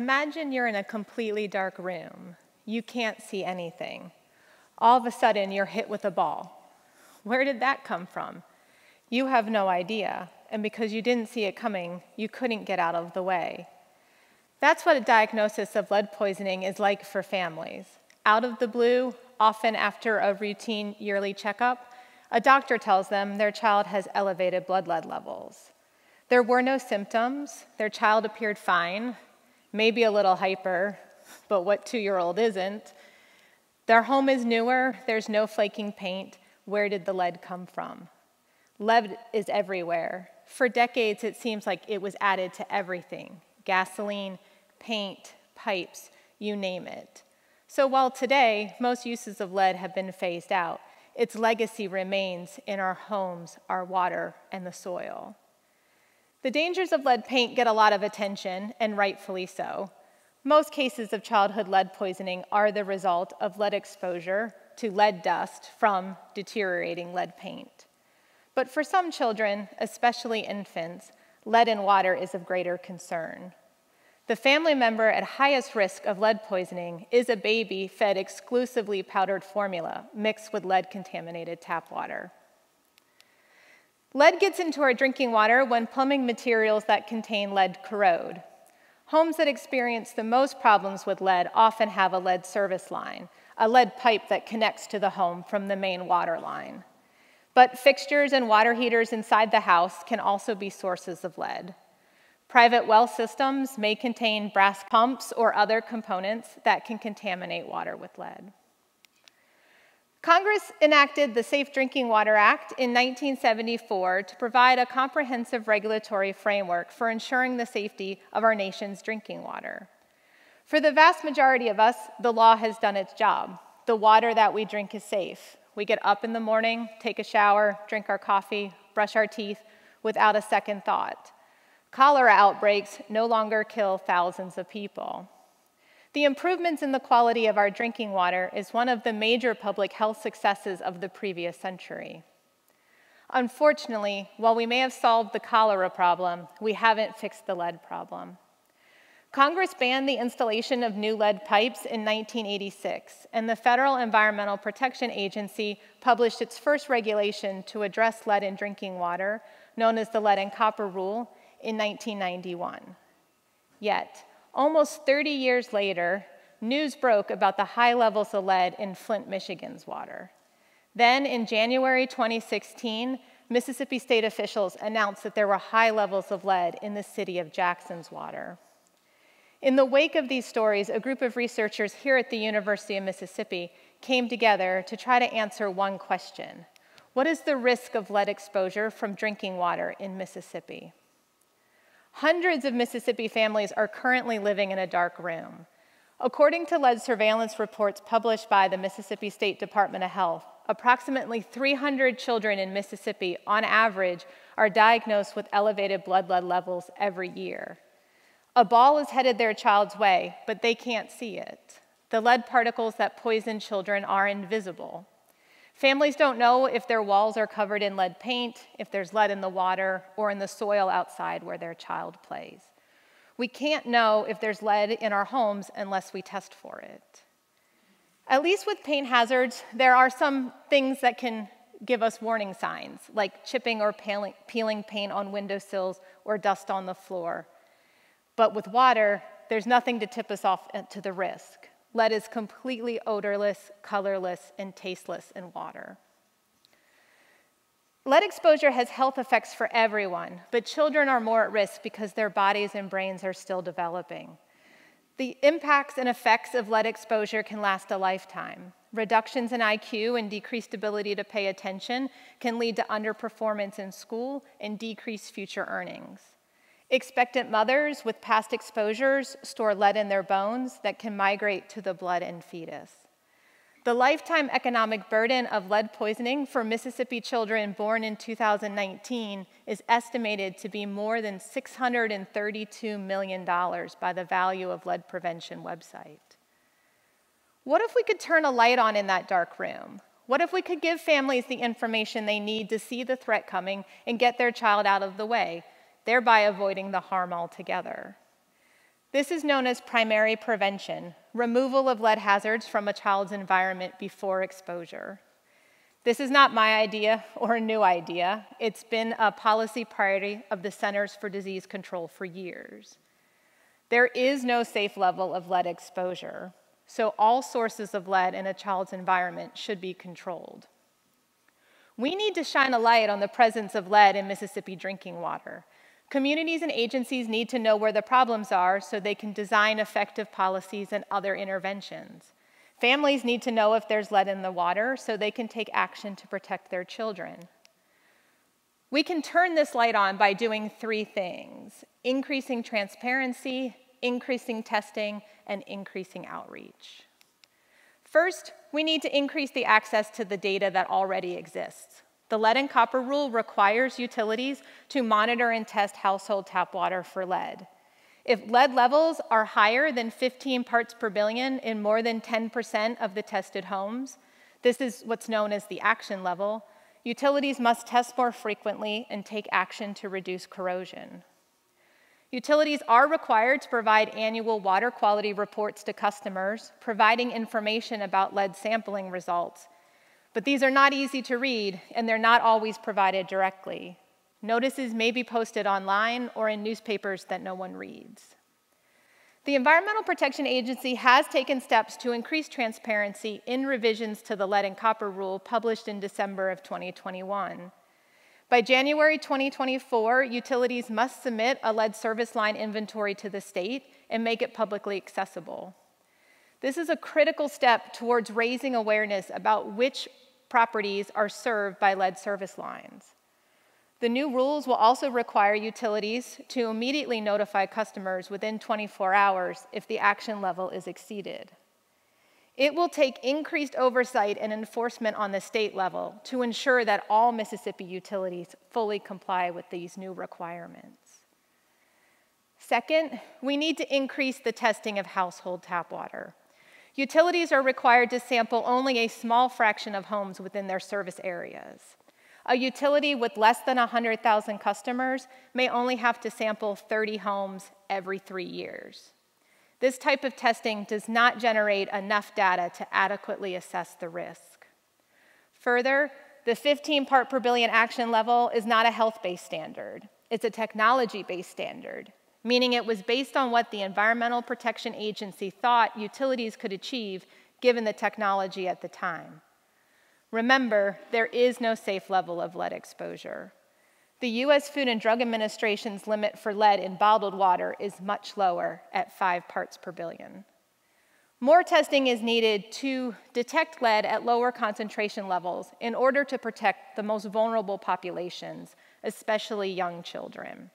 Imagine you're in a completely dark room. You can't see anything. All of a sudden, you're hit with a ball. Where did that come from? You have no idea, and because you didn't see it coming, you couldn't get out of the way. That's what a diagnosis of lead poisoning is like for families. Out of the blue, often after a routine yearly checkup, a doctor tells them their child has elevated blood lead levels. There were no symptoms, their child appeared fine, maybe a little hyper, but what two year old isn't? Their home is newer, there's no flaking paint. Where did the lead come from? Lead is everywhere. For decades, it seems like it was added to everything gasoline, paint, pipes, you name it. So while today most uses of lead have been phased out, its legacy remains in our homes, our water, and the soil. The dangers of lead paint get a lot of attention, and rightfully so. Most cases of childhood lead poisoning are the result of lead exposure to lead dust from deteriorating lead paint. But for some children, especially infants, lead in water is of greater concern. The family member at highest risk of lead poisoning is a baby fed exclusively powdered formula mixed with lead contaminated tap water. Lead gets into our drinking water when plumbing materials that contain lead corrode. Homes that experience the most problems with lead often have a lead service line, a lead pipe that connects to the home from the main water line. But fixtures and water heaters inside the house can also be sources of lead. Private well systems may contain brass pumps or other components that can contaminate water with lead. Congress enacted the Safe Drinking Water Act in 1974 to provide a comprehensive regulatory framework for ensuring the safety of our nation's drinking water. For the vast majority of us, the law has done its job. The water that we drink is safe. We get up in the morning, take a shower, drink our coffee, brush our teeth without a second thought. Cholera outbreaks no longer kill thousands of people. The improvements in the quality of our drinking water is one of the major public health successes of the previous century. Unfortunately, while we may have solved the cholera problem, we haven't fixed the lead problem. Congress banned the installation of new lead pipes in 1986, and the Federal Environmental Protection Agency published its first regulation to address lead in drinking water, known as the Lead and Copper Rule, in 1991. Yet, almost 30 years later, news broke about the high levels of lead in Flint, Michigan's water. Then, in January 2016, Mississippi state officials announced that there were high levels of lead in the city of Jackson's water. In the wake of these stories, a group of researchers here at the University of Mississippi came together to try to answer one question What is the risk of lead exposure from drinking water in Mississippi? Hundreds of Mississippi families are currently living in a dark room. According to lead surveillance reports published by the Mississippi State Department of Health, approximately 300 children in Mississippi, on average, are diagnosed with elevated blood lead levels every year. A ball is headed their child's way, but they can't see it. The lead particles that poison children are invisible. Families don't know if their walls are covered in lead paint, if there's lead in the water, or in the soil outside where their child plays. We can't know if there's lead in our homes unless we test for it. At least with paint hazards, there are some things that can give us warning signs, like chipping or peeling paint on windowsills or dust on the floor. But with water, there's nothing to tip us off uh, to the risk. Lead is completely odorless, colorless, and tasteless in water. Lead exposure has health effects for everyone, but children are more at risk because their bodies and brains are still developing. The impacts and effects of lead exposure can last a lifetime. Reductions in IQ and decreased ability to pay attention can lead to underperformance in school and decreased future earnings. Expectant mothers with past exposures store lead in their bones that can migrate to the blood and fetus. The lifetime economic burden of lead poisoning for Mississippi children born in 2019 is estimated to be more than $632 million by the Value of Lead Prevention website. What if we could turn a light on in that dark room? What if we could give families the information they need to see the threat coming and get their child out of the way? Thereby avoiding the harm altogether. This is known as primary prevention, removal of lead hazards from a child's environment before exposure. This is not my idea or a new idea. It's been a policy priority of the Centers for Disease Control for years. There is no safe level of lead exposure, so all sources of lead in a child's environment should be controlled. We need to shine a light on the presence of lead in Mississippi drinking water. Communities and agencies need to know where the problems are so they can design effective policies and other interventions. Families need to know if there's lead in the water so they can take action to protect their children. We can turn this light on by doing three things increasing transparency, increasing testing, and increasing outreach. First, we need to increase the access to the data that already exists. The lead and copper rule requires utilities to monitor and test household tap water for lead. If lead levels are higher than 15 parts per billion in more than 10% of the tested homes, this is what's known as the action level, utilities must test more frequently and take action to reduce corrosion. Utilities are required to provide annual water quality reports to customers, providing information about lead sampling results but these are not easy to read, and they're not always provided directly. Notices may be posted online or in newspapers that no one reads. The Environmental Protection Agency has taken steps to increase transparency in revisions to the lead and copper rule published in December of 2021. By January 2024, utilities must submit a lead service line inventory to the state and make it publicly accessible. This is a critical step towards raising awareness about which properties are served by lead service lines. The new rules will also require utilities to immediately notify customers within 24 hours if the action level is exceeded. It will take increased oversight and enforcement on the state level to ensure that all Mississippi utilities fully comply with these new requirements. Second, we need to increase the testing of household tap water. Utilities are required to sample only a small fraction of homes within their service areas. A utility with less than 100,000 customers may only have to sample 30 homes every three years. This type of testing does not generate enough data to adequately assess the risk. Further, the 15 part per billion action level is not a health based standard, it's a technology based standard meaning it was based on what the Environmental Protection Agency thought utilities could achieve given the technology at the time. Remember, there is no safe level of lead exposure. The US Food and Drug Administration's limit for lead in bottled water is much lower at 5 parts per billion. More testing is needed to detect lead at lower concentration levels in order to protect the most vulnerable populations, especially young children.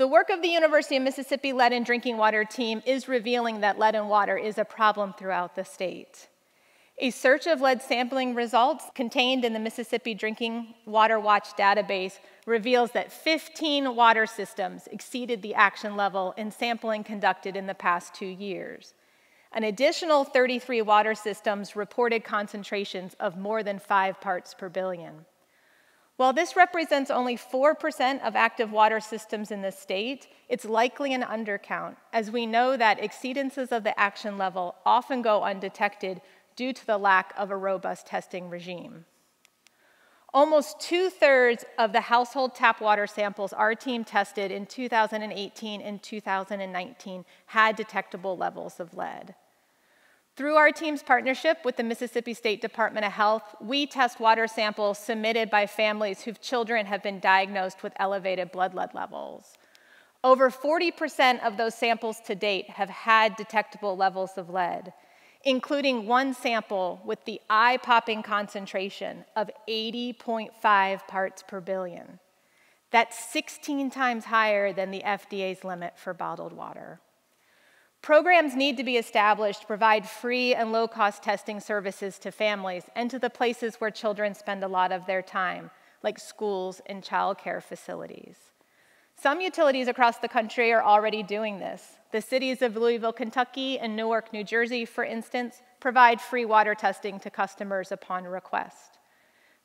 The work of the University of Mississippi Lead and Drinking Water team is revealing that lead in water is a problem throughout the state. A search of lead sampling results contained in the Mississippi Drinking Water Watch database reveals that 15 water systems exceeded the action level in sampling conducted in the past two years. An additional 33 water systems reported concentrations of more than five parts per billion. While this represents only 4% of active water systems in the state, it's likely an undercount, as we know that exceedances of the action level often go undetected due to the lack of a robust testing regime. Almost two thirds of the household tap water samples our team tested in 2018 and 2019 had detectable levels of lead. Through our team's partnership with the Mississippi State Department of Health, we test water samples submitted by families whose children have been diagnosed with elevated blood lead levels. Over 40% of those samples to date have had detectable levels of lead, including one sample with the eye popping concentration of 80.5 parts per billion. That's 16 times higher than the FDA's limit for bottled water. Programs need to be established to provide free and low cost testing services to families and to the places where children spend a lot of their time, like schools and childcare facilities. Some utilities across the country are already doing this. The cities of Louisville, Kentucky and Newark, New Jersey, for instance, provide free water testing to customers upon request.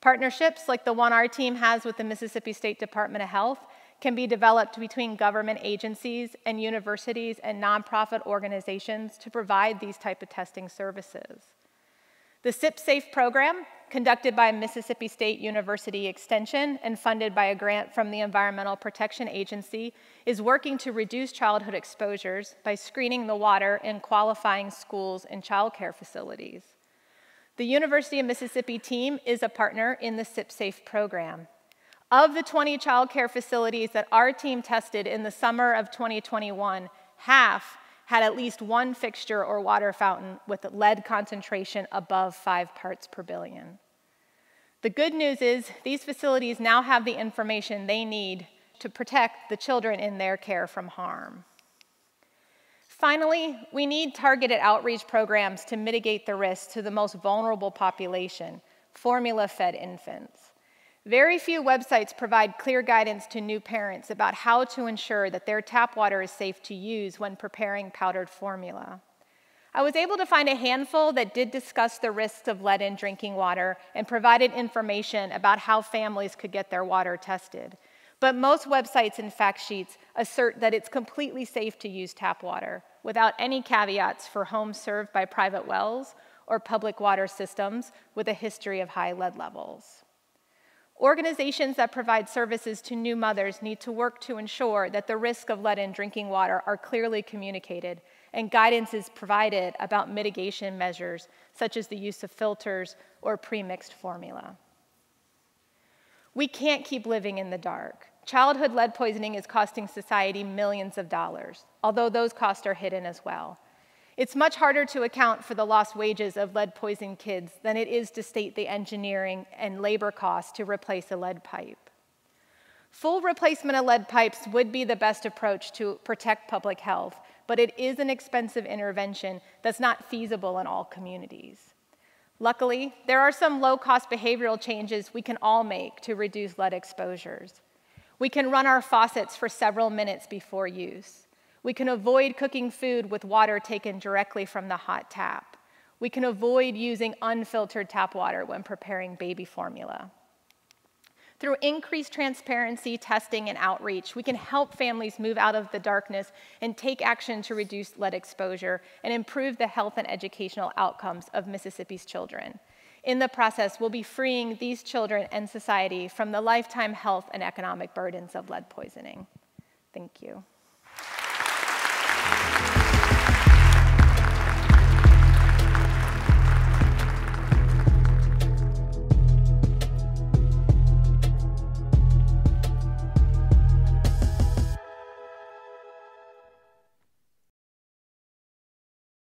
Partnerships like the one our team has with the Mississippi State Department of Health can be developed between government agencies and universities and nonprofit organizations to provide these type of testing services. The SIPSAFE program, conducted by Mississippi State University Extension and funded by a grant from the Environmental Protection Agency, is working to reduce childhood exposures by screening the water in qualifying schools and childcare facilities. The University of Mississippi team is a partner in the SIPSAFE program. Of the 20 childcare facilities that our team tested in the summer of 2021, half had at least one fixture or water fountain with lead concentration above five parts per billion. The good news is these facilities now have the information they need to protect the children in their care from harm. Finally, we need targeted outreach programs to mitigate the risk to the most vulnerable population, formula fed infants. Very few websites provide clear guidance to new parents about how to ensure that their tap water is safe to use when preparing powdered formula. I was able to find a handful that did discuss the risks of lead in drinking water and provided information about how families could get their water tested. But most websites and fact sheets assert that it's completely safe to use tap water without any caveats for homes served by private wells or public water systems with a history of high lead levels. Organizations that provide services to new mothers need to work to ensure that the risk of lead in drinking water are clearly communicated and guidance is provided about mitigation measures, such as the use of filters or pre-mixed formula. We can't keep living in the dark. Childhood lead poisoning is costing society millions of dollars, although those costs are hidden as well. It's much harder to account for the lost wages of lead poisoned kids than it is to state the engineering and labor costs to replace a lead pipe. Full replacement of lead pipes would be the best approach to protect public health, but it is an expensive intervention that's not feasible in all communities. Luckily, there are some low cost behavioral changes we can all make to reduce lead exposures. We can run our faucets for several minutes before use. We can avoid cooking food with water taken directly from the hot tap. We can avoid using unfiltered tap water when preparing baby formula. Through increased transparency, testing, and outreach, we can help families move out of the darkness and take action to reduce lead exposure and improve the health and educational outcomes of Mississippi's children. In the process, we'll be freeing these children and society from the lifetime health and economic burdens of lead poisoning. Thank you.